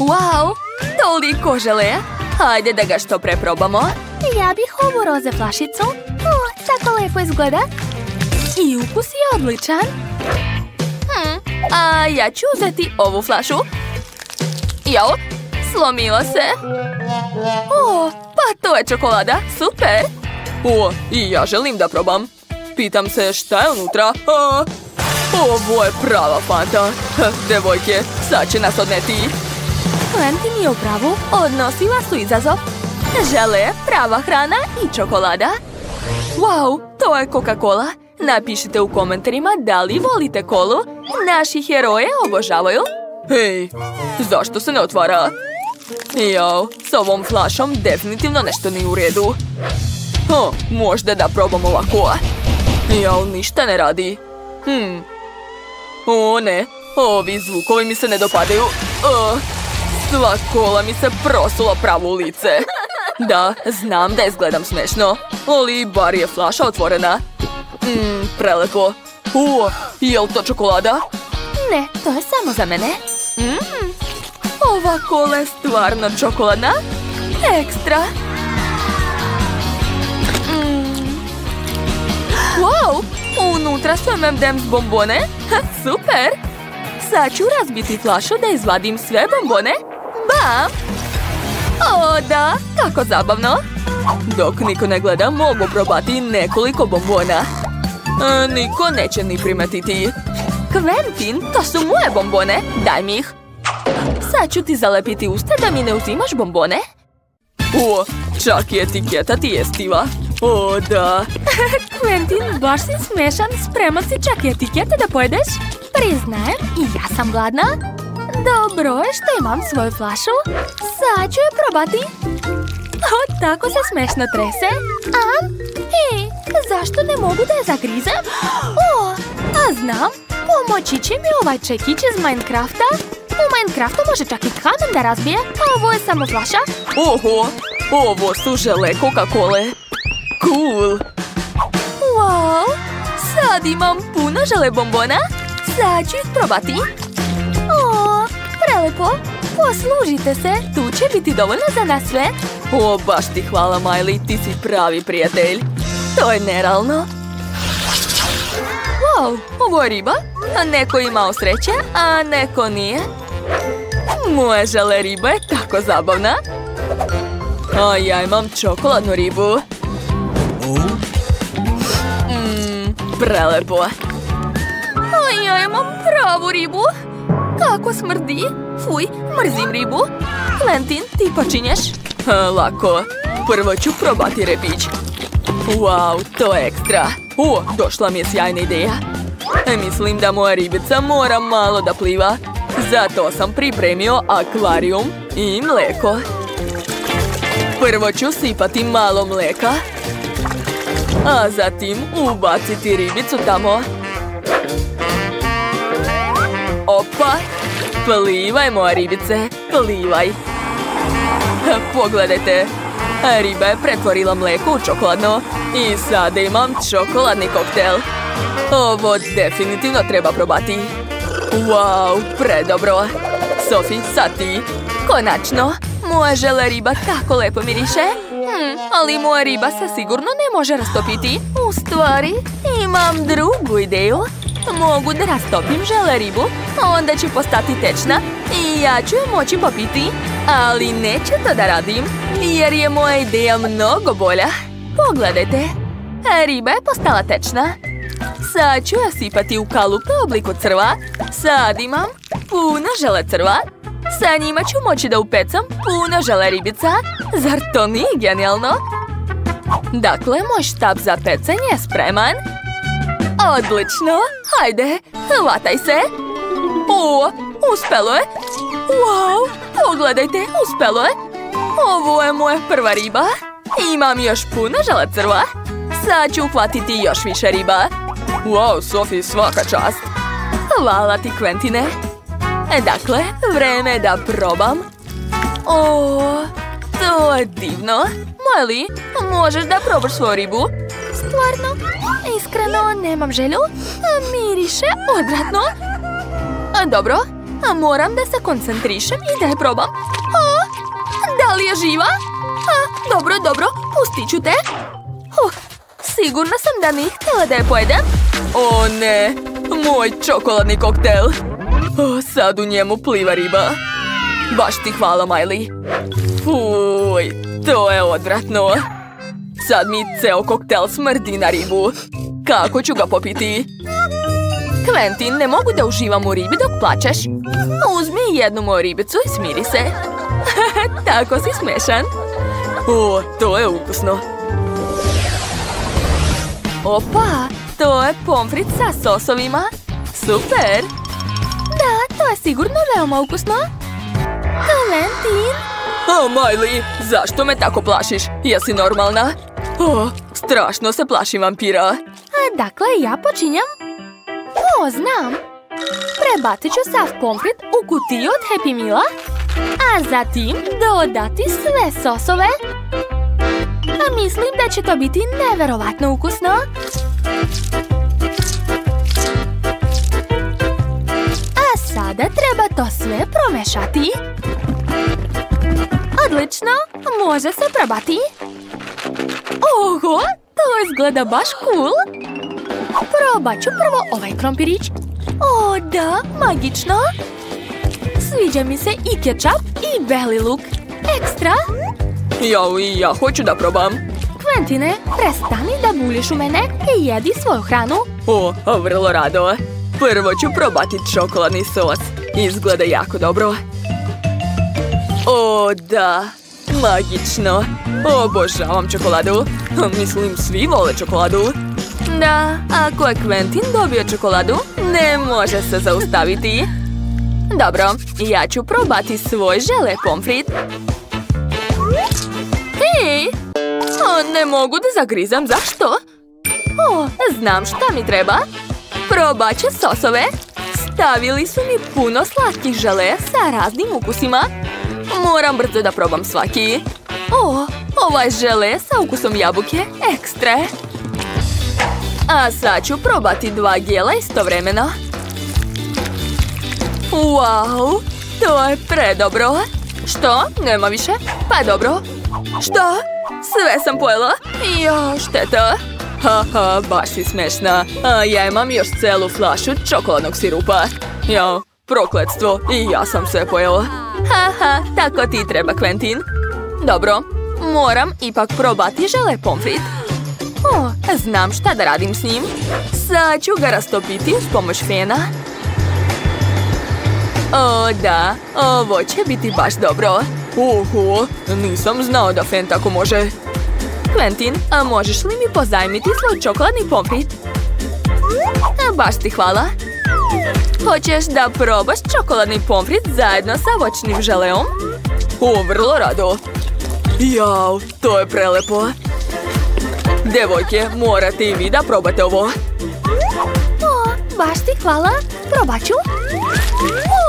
Wow, toliko žele. Hajde da ga što preprobamo. Ja bih ovu roze flašicu. O, tako lepo izgleda. I ukus je odličan. Hm, a ja ću uzeti ovu flašu. Jo, slomila se. O, pa to je čokolada, super. O, i ja želim da probam. Pitam se šta je unutra. A, ovo je prava fanta. Devojke, sad će nas odneti. Quentin je u pravu, odnosila su izazov. Žele, prava hrana i čokolada. Wow, to je Coca-Cola. Napišite u komentarima da li volite kolu. Naši heroje obožavaju. Hej, zašto se ne otvara? Jao, s ovom flašom definitivno nešto nije u redu. Hm, možda da probam ovako. Jao, ništa ne radi. Hm. O ne, ovi zvukovi mi se ne dopadaju. Uh, sva kola mi se prosula pravo u lice. Da, znam da izgledam smešno, ali bar je flaša otvorena. Mmm, prelepo. O, je li to čokolada? Ne, to je samo za mene. Mmm, ova kola je stvarno čokoladna. Ekstra. Mm. Wow, unutra su M&M's bombone. Super. Sad ću razbiti flašu da izvadim sve bombone. Bam! O, da, kako zabavno. Dok niko ne gleda, mogu probati nekoliko bombona. E, niko neće ni primetiti. Quentin, to su moje bombone. Daj mi ih. Sad ću ti zalepiti usta da mi ne uzimaš bombone. O, čak i etiketa ti je stiva. O, da. Quentin, baš si smešan. Spreman si čak i etikete da pojedeš? Priznajem, i ja sam gladna. Dobro je što imam svoju flašu. Sad ću je probati. O, tako se smešno trese. A? Ej, zašto ne mogu da je zagrizem? O, a znam, pomoći će mi ovaj čekić iz Minecrafta. U Minecraftu može čak i kamen da razbije, a ovo je samo flaša. Oho, ovo su žele Coca-Cole. Cool. Wow, sad imam puno žele bombona. Sad ću ih probati. O, prelepo. Poslužite se, tu će biti dovoljno za nas sve. O, baš ti hvala, Miley, ti si pravi prijatelj. To je nerealno. Wow, ovo je riba. A neko je imao sreće, a neko nije. Moja žele riba je tako zabavna. A ja imam čokoladnu ribu. Mmm, prelepo. A ja imam pravu ribu. Kako smrdi? Fuj, mrzim ribu. Quentin, ti počinješ? lako. Prvo ću probati repić. Wow, to je ekstra. O, došla mi je sjajna ideja. E, mislim da moja ribica mora malo da pliva. Zato sam pripremio akvarijum i mleko. Prvo ću sipati malo mleka. A zatim ubaciti ribicu tamo. Opa! Plivaj, moja ribice, plivaj. Pogledajte, riba je pretvorila mleko u čokoladno i sada imam čokoladni koktel. Ovo definitivno treba probati. Wow, predobro. Sofi, sad ti. Konačno, moja žele riba tako lepo miriše. Hmm, ali moja riba se sigurno ne može rastopiti. U stvari, imam drugu ideju. Mogu da rastopim žele ribu, onda će postati tečna i ja ću je moći popiti. Ali neću to da radim, jer je moja ideja mnogo bolja. Pogledajte, riba je postala tečna. Sad ću je sipati u kalup u obliku crva. Sad imam puno žele crva. Sa njima ću moći da upecam puno žele ribica. Zar to nije genijalno? Dakle, moj štab za pecanje je spreman. Odlično! Hajde, hvataj se! O, uspelo je! Wow, pogledajte, uspelo je! Ovo je moja prva riba. Imam još puno žele crva. Sad ću uhvatiti još više riba. Wow, Sofi, svaka čast. Hvala ti, Quentine. Dakle, vreme da probam. O, to je divno. Molly, možeš da probaš svoju ribu? Stvarno? Iskreno, nemam želju. Miriše odvratno. Dobro, moram da se koncentrišem i da je probam. O, da li je živa? A, dobro, dobro, pustit ću te. Uh, sigurna sam da nije htjela da je pojedem. O ne, moj čokoladni koktel. O, sad u njemu pliva riba. Baš ti hvala, Miley. Fuj, to je odvratno. Sad mi ceo koktel smrdi na ribu. Kako ću ga popiti? Quentin, ne mogu da uživam u ribi dok plačeš. Uzmi jednu moju ribicu i smiri se. Tako si smešan. O, to je ukusno. Opa, to je pomfrit sa sosovima. Super! Da, to je sigurno veoma ukusno. Quentin? O, Miley, zašto me tako plašiš? Jesi normalna? Strašno se plašim vampira. Dakle, ja počinjam? O, znam. Prebacit ću sav pomfrit u kutiju od Happy Meala, a zatim dodati sve sosove. A mislim da će to biti neverovatno ukusno. A sada treba to sve promešati. Odlično, može se probati. Oho, to izgleda baš cool. Probat ću prvo ovaj krompirić. O, da, magično. Sviđa mi se i kečap i beli luk. Ekstra. Jao, i ja hoću da probam. Quentine, prestani da buliš u mene i jedi svoju hranu. O, vrlo rado. Prvo ću probati čokoladni sos. Izgleda jako dobro. O, da. Magično. Obožavam čokoladu. Mislim, svi vole čokoladu. Da, ako je Quentin dobio čokoladu, ne može se zaustaviti. Dobro, ja ću probati svoj žele pomfrit. Hej! Ne mogu da zagrizam, zašto? O, znam šta mi treba. Probat ću sosove. Stavili su mi puno slatkih žele sa raznim ukusima. Moram brzo da probam svaki. O, ovaj žele sa ukusom jabuke ekstra. A sad ću probati dva gela istovremeno. Wow, to je predobro. Što? Nema više? Pa dobro. Što? Sve sam pojela? Jo, šteta. Haha, baš si smešna. A ja imam još celu flašu čokoladnog sirupa. Jo, prokletstvo. I ja sam sve pojela. Haha, tako ti treba, Quentin. Dobro, moram ipak probati žele pomfrit. O, znam šta da radim s njim. Sad ću ga rastopiti s pomoć fena. O, da, ovo će biti baš dobro. Uhu, nisam znao da fen tako može. Quentin, a možeš li mi pozajmiti svoj čokoladni pomfrit? Baš ti hvala. Hoćeš da probaš čokoladni pomfrit zajedno sa voćnim želeom? O, vrlo rado. Jao, to je prelepo. Devojke, morate i vi da probate ovo. O, baš ti hvala. Probat ću.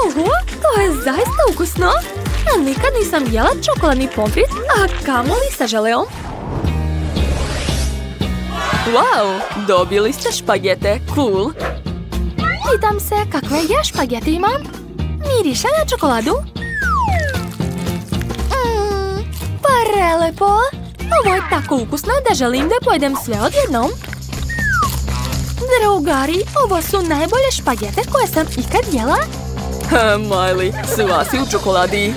Oho, to je zaista ukusno. A nikad nisam jela čokoladni pomfrit, a kamoli sa želeom. Wow, dobili ste špagete, cool. Pitam se kakve ja špagete imam. Miriše na čokoladu. Mmm, prelepo. Ovo je tako ukusno da želim da pojedem sve odjednom. Drugari, ovo su najbolje špagete koje sam ikad jela. Miley, sva si u čokoladi.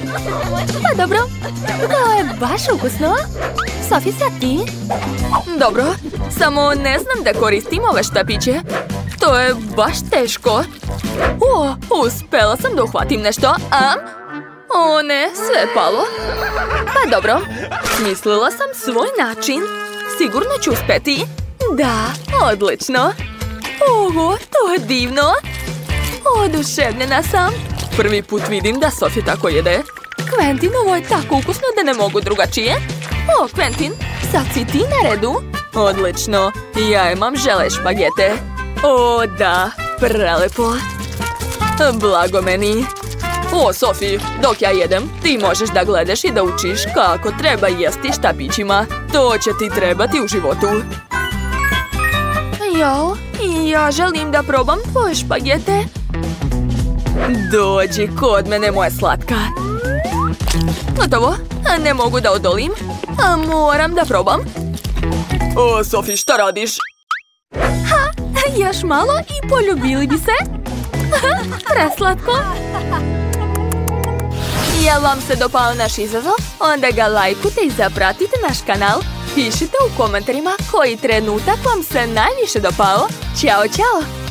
Pa dobro, to je baš ukusno. Sofi, sad ti? Dobro, samo ne znam da koristim ove štapiće. To je baš teško. O, uspela sam da uhvatim nešto, a? O ne, sve je palo. Pa dobro, smislila sam svoj način. Sigurno ću uspeti. Da, odlično. Oho, to je divno. Oduševljena sam. Prvi put vidim da Sofija tako jede. Quentin, ovo je tako ukusno da ne mogu drugačije. O, Quentin, sad si ti na redu. Odlično, ja imam žele špagete. O, da, prelepo. Blago meni. O, Sofi, dok ja jedem, ti možeš da gledaš i da učiš kako treba jesti štapićima. To će ti trebati u životu. I ja želim da probam tvoje špagete. Dođi kod mene, moja slatka. Gotovo. Ne mogu da odolim. Moram da probam. O, Sofi, šta radiš? Ha, još malo i poljubili bi se. Preslatko. Jel vam se dopao naš izazov? Onda ga lajkujte i zapratite naš kanal. Pišite u komentarima koji trenutak vam se najviše dopao. Ćao, ćao!